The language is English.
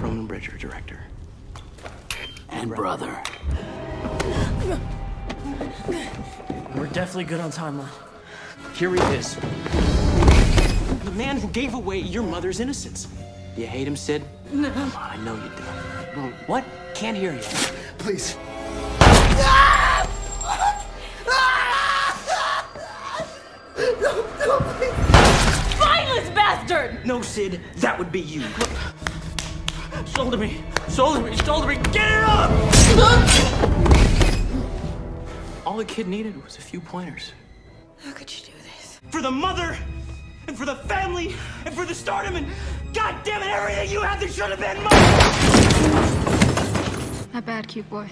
Roman Bridger, director. And brother. We're definitely good on timeline. Here he is. The man who gave away your mother's innocence. You hate him, Sid? No. Come on, I know you do. What? Can't hear you. Please. No, no. No, Sid, that would be you. Shoulder me, shoulder me, shoulder me, get it up! All the kid needed was a few pointers. How could you do this? For the mother, and for the family, and for the stardom, and God damn it, everything you had that should have been mine! Not bad, cute boy.